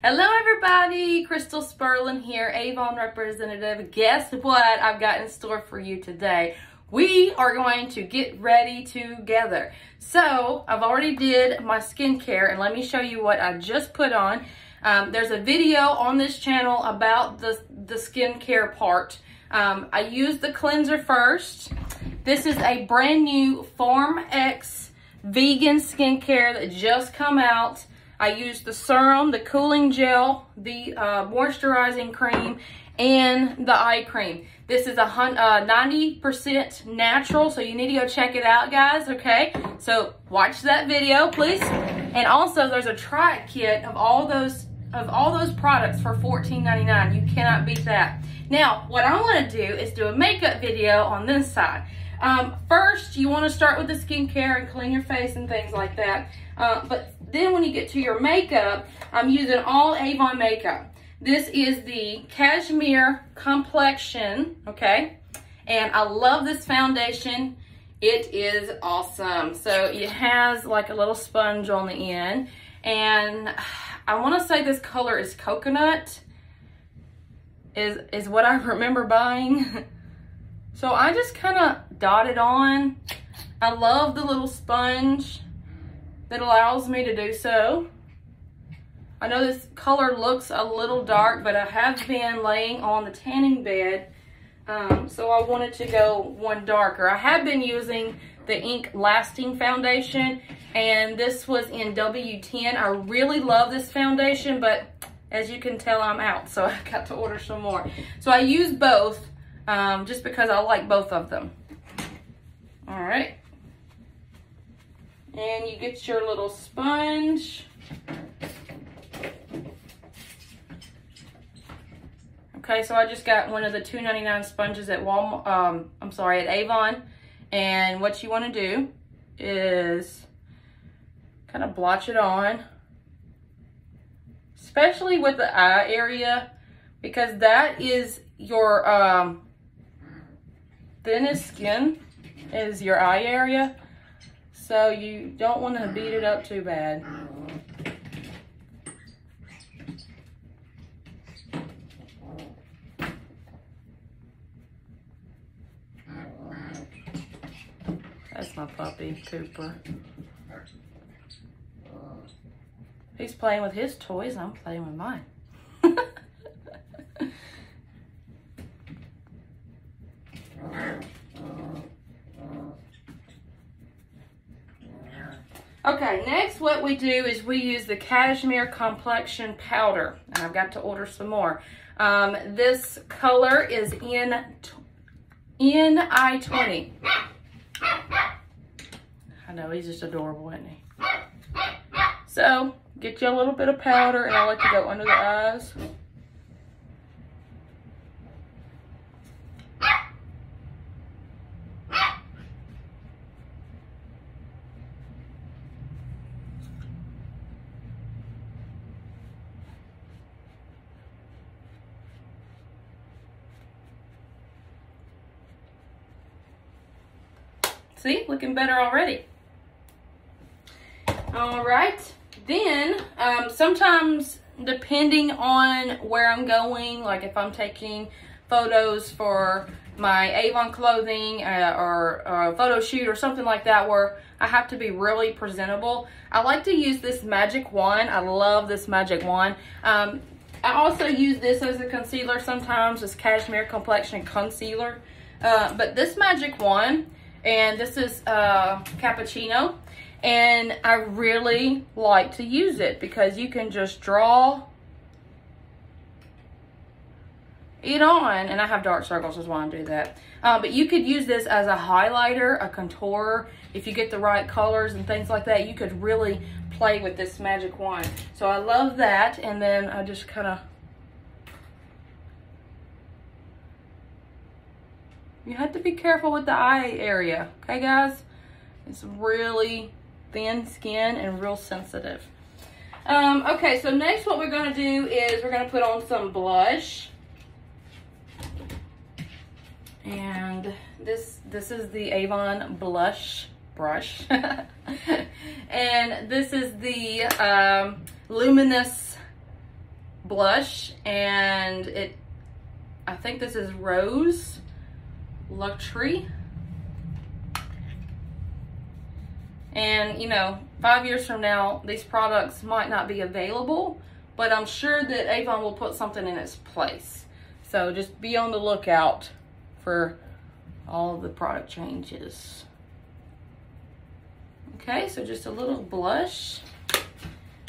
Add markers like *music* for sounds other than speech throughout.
Hello everybody, Crystal Spurlin here, Avon representative. Guess what I've got in store for you today? We are going to get ready together. So I've already did my skincare and let me show you what I just put on. Um, there's a video on this channel about the, the skincare part. Um, I used the cleanser first. This is a brand new Farm X vegan skincare that just come out. I used the serum, the cooling gel, the uh, moisturizing cream, and the eye cream. This is a 90% uh, natural, so you need to go check it out, guys, okay? So watch that video, please. And also, there's a try kit of all those of all those products for $14.99. You cannot beat that. Now, what I want to do is do a makeup video on this side. Um, first, you want to start with the skincare and clean your face and things like that. Uh, but then when you get to your makeup, I'm using all Avon makeup. This is the Cashmere Complexion, okay? And I love this foundation. It is awesome. So it has like a little sponge on the end. And I want to say this color is coconut is, is what I *laughs* remember buying. so I just kind of dot it on. I love the little sponge that allows me to do so. I know this color looks a little dark, but I have been laying on the tanning bed, um, so I wanted to go one darker. I have been using the Ink Lasting Foundation, and this was in W10. I really love this foundation, but as you can tell, I'm out, so *laughs* I got to order some more. So I use both, um, just because I like both of them. All right. And you get your little sponge. Okay, so I just got one of the $2.99 sponges at Walmart, um, I'm sorry, at Avon. And what you want to do is kind of blotch it on, especially with the eye area, because that is your um, thinnest skin is your eye area. So you don't want to beat it up too bad. That's my puppy, Cooper. He's playing with his toys, and I'm playing with mine. Okay, next what we do is we use the Cashmere Complexion Powder. And I've got to order some more. Um, this color is in, in I-20. I know, he's just adorable, isn't he? So, get you a little bit of powder and I like to go under the eyes. See, looking better already. All right, then um, sometimes depending on where I'm going, like if I'm taking photos for my Avon clothing uh, or, or, photo shoot or something like that where I have to be really presentable. I like to use this magic wand. I love this magic wand. Um, I also use this as a concealer sometimes, this Cashmere Complexion Concealer. Uh, but this magic wand and this is uh, cappuccino. And I really like to use it because you can just draw it on. And I have dark circles is why I do that. Uh, but you could use this as a highlighter, a contour. If you get the right colors and things like that, you could really play with this magic wand. So I love that. And then I just kind of You have to be careful with the eye area, okay guys? It's really thin skin and real sensitive. Um, okay, so next what we're gonna do is we're gonna put on some blush. And this, this is the Avon Blush Brush. *laughs* and this is the um, Luminous blush and it, I think this is Rose Luxury. And, you know, five years from now, these products might not be available, but I'm sure that Avon will put something in its place. So just be on the lookout for all the product changes. Okay, so just a little blush.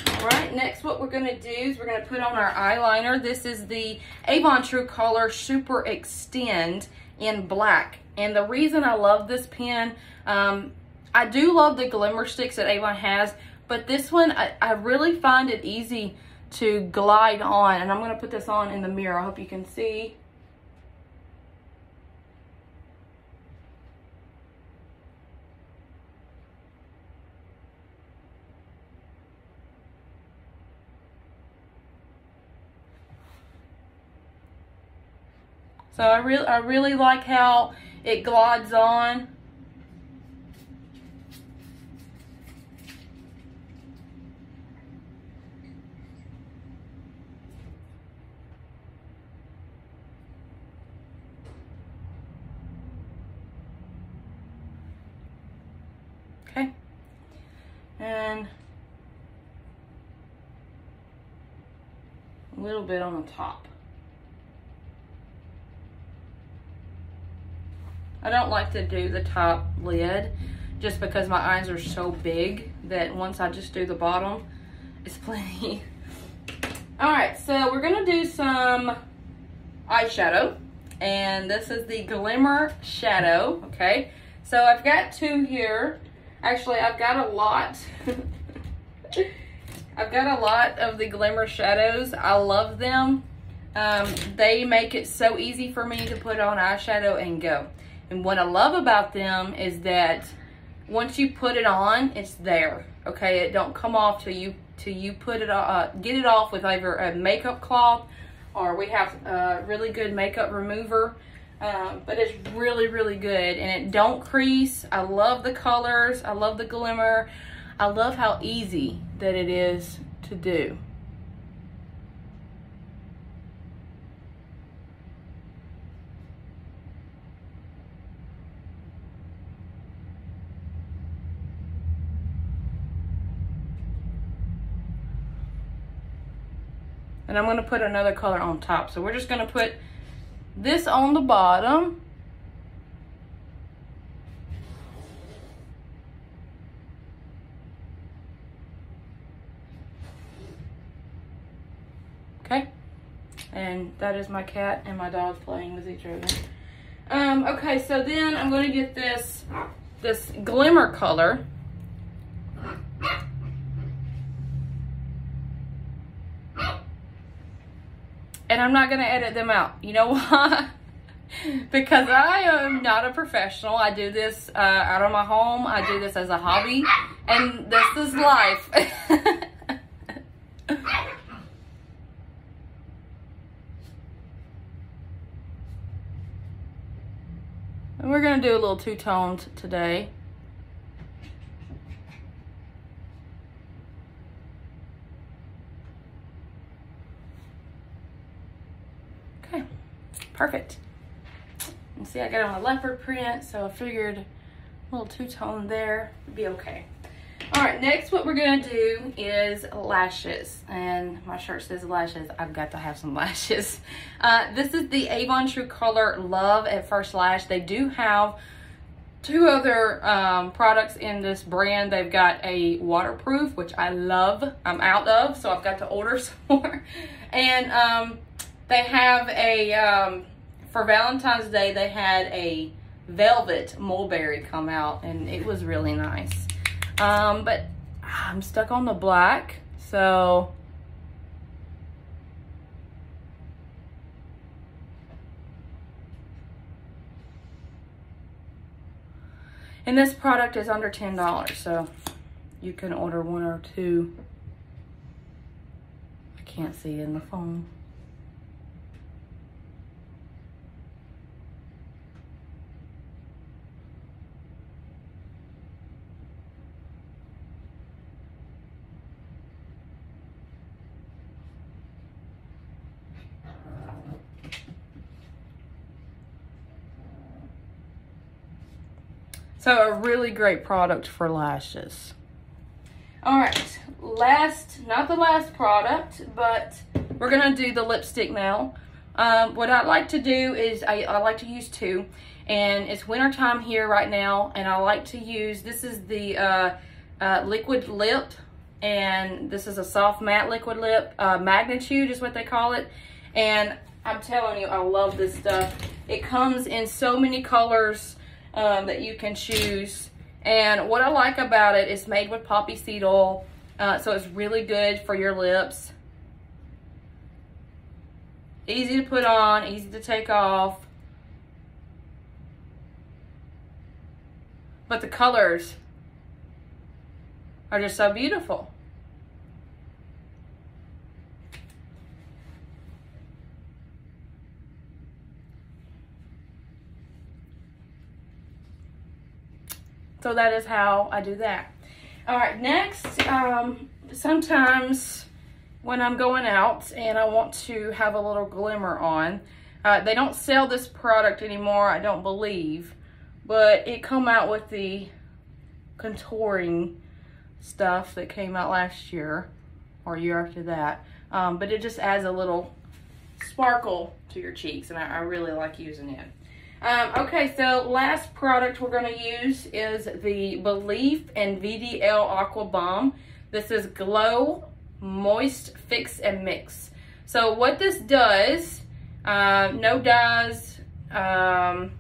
All right, next what we're gonna do is we're gonna put on our eyeliner. This is the Avon True Color Super Extend in black. And the reason I love this pen, um, I do love the glimmer sticks that Avon has, but this one, I, I really find it easy to glide on. And I'm gonna put this on in the mirror. I hope you can see. So I really, I really like how it glides on. Okay. And a little bit on the top. I don't like to do the top lid just because my eyes are so big that once I just do the bottom, it's *laughs* plenty. All right, so we're gonna do some eyeshadow and this is the Glimmer Shadow, okay? So I've got two here. Actually, I've got a lot. *laughs* I've got a lot of the Glimmer Shadows. I love them. Um, they make it so easy for me to put on eyeshadow and go. And what I love about them is that once you put it on, it's there. Okay, it don't come off till you till you put it uh, get it off with either a makeup cloth or we have a really good makeup remover. Um, but it's really, really good and it don't crease. I love the colors. I love the glimmer. I love how easy that it is to do. And I'm going to put another color on top. So we're just going to put this on the bottom. Okay. And that is my cat and my dog playing with each other. Um, okay, so then I'm going to get this, this glimmer color. And I'm not going to edit them out. You know *laughs* why? because I am not a professional. I do this uh, out of my home. I do this as a hobby. And this is life. *laughs* and we're going to do a little two-toned today. Perfect. And see, I got on a leopard print, so I figured a little two-tone there would be okay. All right, next what we're gonna do is lashes. And my shirt says lashes. I've got to have some *laughs* lashes. Uh, this is the Avon True Color Love at First Lash. They do have two other um, products in this brand. They've got a waterproof, which I love. I'm out of, so I've got to order *laughs* some more. And um, they have a, um, for Valentine's Day, they had a velvet mulberry come out and it was really nice. Um, but I'm stuck on the black, so And this product is under $10, so you can order one or two. I can't see in the phone. So a really great product for lashes. All right, last, not the last product, but we're gonna do the lipstick now. Um, what I like to do is I, I like to use two and it's winter time here right now and I like to use, this is the uh, uh, liquid lip and this is a soft matte liquid lip, uh, magnitude is what they call it. And I'm telling you, I love this stuff. It comes in so many colors um, that you can choose. And what I like about it is made with poppy seed oil. Uh, so it's really good for your lips. Easy to put on, easy to take off. But the colors are just so beautiful. So that is how I do that. All right, next, um, sometimes when I'm going out and I want to have a little glimmer on, uh, they don't sell this product anymore, I don't believe, but it come out with the contouring stuff that came out last year or year after that. Um, but it just adds a little sparkle to your cheeks and I, I really like using it. Um, okay, so last product we're going to use is the Belief and VDL Aqua Bomb. This is Glow Moist Fix and Mix. So what this does, uh, no dyes, um,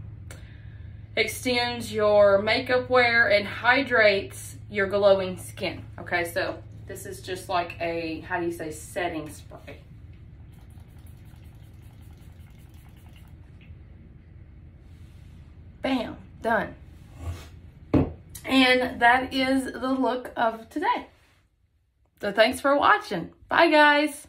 extends your makeup wear and hydrates your glowing skin. Okay, so this is just like a, how do you say, setting spray. Bam, done. And that is the look of today. So thanks for watching. Bye, guys.